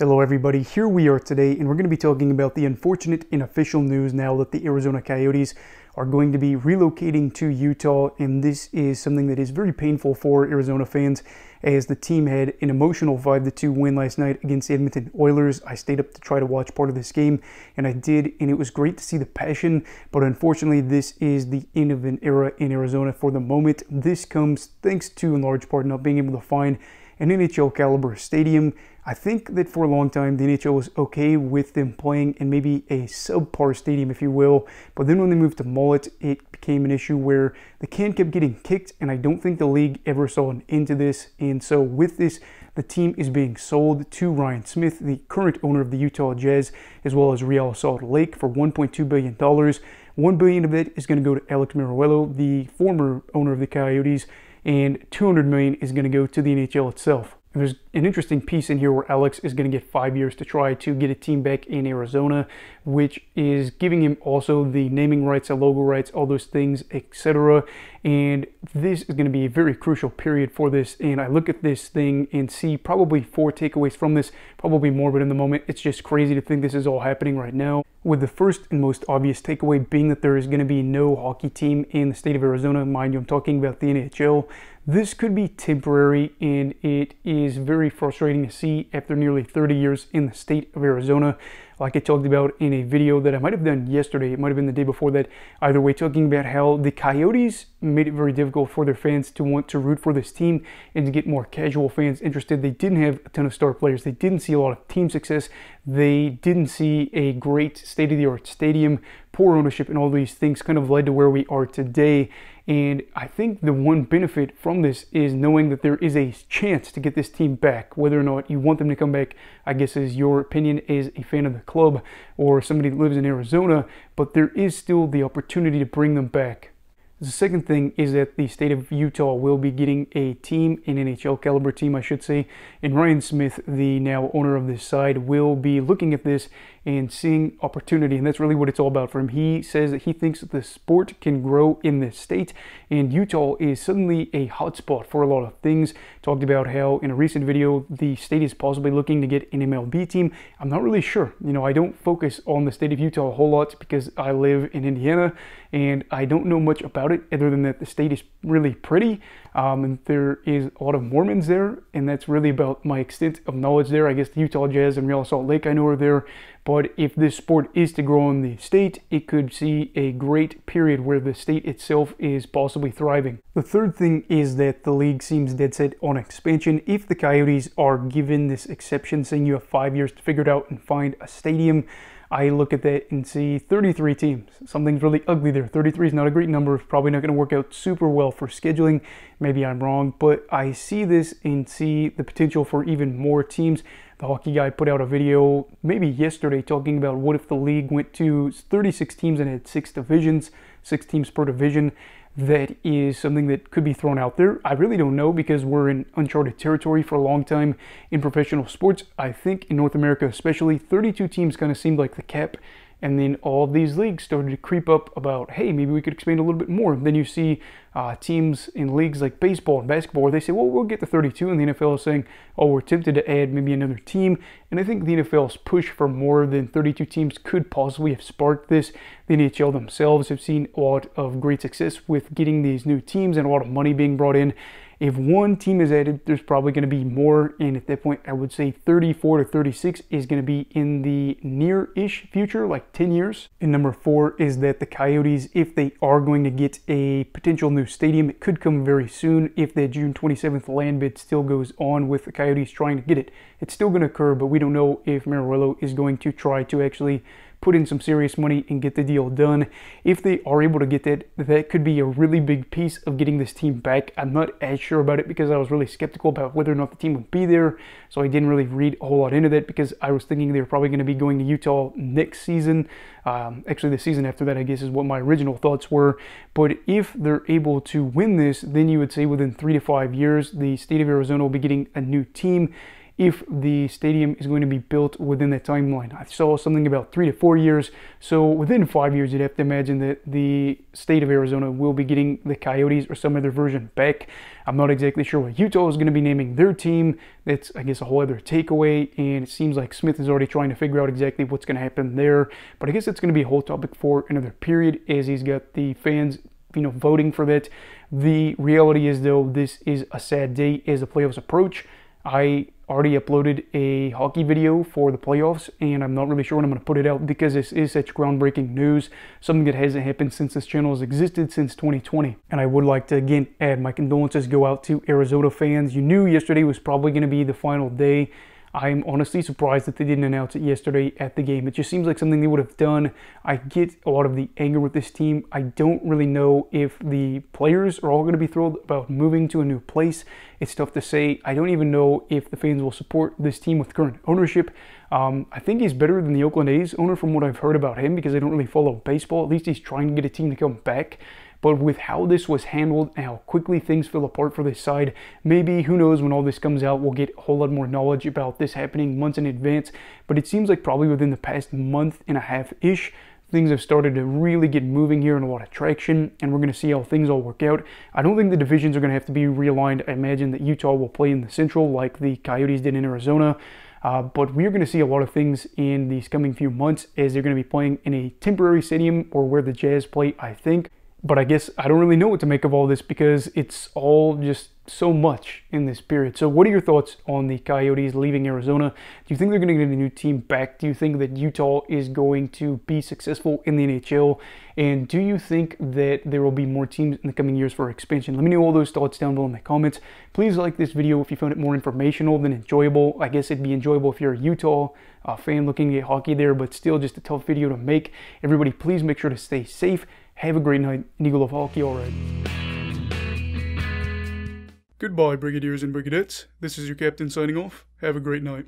Hello everybody, here we are today and we're going to be talking about the unfortunate and official news now that the Arizona Coyotes are going to be relocating to Utah and this is something that is very painful for Arizona fans as the team had an emotional 5-2 win last night against Edmonton Oilers. I stayed up to try to watch part of this game and I did and it was great to see the passion but unfortunately this is the end of an era in Arizona for the moment. This comes thanks to in large part not being able to find an NHL caliber stadium. I think that for a long time the NHL was okay with them playing in maybe a subpar stadium, if you will. But then when they moved to Mullett, it became an issue where the can kept getting kicked, and I don't think the league ever saw an end to this. And so with this, the team is being sold to Ryan Smith, the current owner of the Utah Jazz, as well as Real Salt Lake for $1.2 billion. 1 billion of it is going to go to Alex Meruelo, the former owner of the Coyotes, and 200 million is going to go to the NHL itself. There's an interesting piece in here where Alex is going to get five years to try to get a team back in Arizona, which is giving him also the naming rights, the logo rights, all those things, etc. And this is going to be a very crucial period for this. And I look at this thing and see probably four takeaways from this, probably more, but in the moment, it's just crazy to think this is all happening right now. With the first and most obvious takeaway being that there is going to be no hockey team in the state of Arizona. Mind you, I'm talking about the NHL. This could be temporary and it is very frustrating to see after nearly 30 years in the state of Arizona like I talked about in a video that I might have done yesterday, it might have been the day before that, either way, talking about how the Coyotes made it very difficult for their fans to want to root for this team and to get more casual fans interested. They didn't have a ton of star players. They didn't see a lot of team success. They didn't see a great state-of-the-art stadium, poor ownership, and all these things kind of led to where we are today. And I think the one benefit from this is knowing that there is a chance to get this team back. Whether or not you want them to come back, I guess is your opinion as a fan of the club or somebody that lives in Arizona, but there is still the opportunity to bring them back. The second thing is that the state of Utah will be getting a team, an NHL caliber team, I should say, and Ryan Smith, the now owner of this side, will be looking at this and seeing opportunity. And that's really what it's all about for him. He says that he thinks that the sport can grow in this state, and Utah is suddenly a hotspot for a lot of things. Talked about how in a recent video the state is possibly looking to get an MLB team. I'm not really sure. You know, I don't focus on the state of Utah a whole lot because I live in Indiana and I don't know much about it other than that the state is really pretty. Um, and there is a lot of Mormons there, and that's really about my extent of knowledge there. I guess the Utah Jazz and Real Salt Lake I know are there, but if this sport is to grow in the state, it could see a great period where the state itself is possibly thriving. The third thing is that the league seems dead set on expansion. If the Coyotes are given this exception, saying you have five years to figure it out and find a stadium, I look at that and see 33 teams. Something's really ugly there. 33 is not a great number. It's probably not going to work out super well for scheduling. Maybe I'm wrong, but I see this and see the potential for even more teams. The hockey guy put out a video maybe yesterday talking about what if the league went to 36 teams and had six divisions, six teams per division that is something that could be thrown out there. I really don't know because we're in uncharted territory for a long time in professional sports. I think in North America, especially, 32 teams kind of seemed like the cap and then all these leagues started to creep up about, hey, maybe we could expand a little bit more. Then you see uh, teams in leagues like baseball and basketball where they say, well, we'll get to 32. And the NFL is saying, oh, we're tempted to add maybe another team. And I think the NFL's push for more than 32 teams could possibly have sparked this. The NHL themselves have seen a lot of great success with getting these new teams and a lot of money being brought in. If one team is added, there's probably going to be more. And at that point, I would say 34 to 36 is going to be in the near-ish future, like 10 years. And number four is that the Coyotes, if they are going to get a potential new stadium, it could come very soon if the June 27th land bid still goes on with the Coyotes trying to get it. It's still going to occur, but we don't know if Meruelo is going to try to actually put in some serious money and get the deal done. If they are able to get that, that could be a really big piece of getting this team back. I'm not as sure about it because I was really skeptical about whether or not the team would be there. So I didn't really read a whole lot into that because I was thinking they were probably going to be going to Utah next season. Um, actually, the season after that, I guess, is what my original thoughts were. But if they're able to win this, then you would say within three to five years, the state of Arizona will be getting a new team if the stadium is going to be built within that timeline. I saw something about three to four years. So within five years, you'd have to imagine that the state of Arizona will be getting the Coyotes or some other version back. I'm not exactly sure what Utah is going to be naming their team. That's, I guess, a whole other takeaway. And it seems like Smith is already trying to figure out exactly what's going to happen there. But I guess it's going to be a whole topic for another period as he's got the fans you know, voting for that. The reality is, though, this is a sad day as the playoffs approach. I already uploaded a hockey video for the playoffs, and I'm not really sure when I'm going to put it out because this is such groundbreaking news, something that hasn't happened since this channel has existed since 2020. And I would like to again add my condolences go out to Arizona fans. You knew yesterday was probably going to be the final day I'm honestly surprised that they didn't announce it yesterday at the game. It just seems like something they would have done. I get a lot of the anger with this team. I don't really know if the players are all going to be thrilled about moving to a new place. It's tough to say. I don't even know if the fans will support this team with current ownership. Um, I think he's better than the Oakland A's owner from what I've heard about him because I don't really follow baseball. At least he's trying to get a team to come back. But with how this was handled and how quickly things fell apart for this side, maybe, who knows, when all this comes out, we'll get a whole lot more knowledge about this happening months in advance. But it seems like probably within the past month and a half-ish, things have started to really get moving here and a lot of traction, and we're going to see how things all work out. I don't think the divisions are going to have to be realigned. I imagine that Utah will play in the Central like the Coyotes did in Arizona. Uh, but we're going to see a lot of things in these coming few months as they're going to be playing in a temporary stadium or where the Jazz play, I think. But I guess I don't really know what to make of all this because it's all just so much in this period. So, what are your thoughts on the Coyotes leaving Arizona? Do you think they're going to get a new team back? Do you think that Utah is going to be successful in the NHL? And do you think that there will be more teams in the coming years for expansion? Let me know all those thoughts down below in the comments. Please like this video if you found it more informational than enjoyable. I guess it'd be enjoyable if you're a Utah uh, fan looking at hockey there, but still just a tough video to make. Everybody, please make sure to stay safe have a great night, and Eagle of Hockey, alright. Goodbye, Brigadiers and Brigadettes. This is your captain signing off. Have a great night.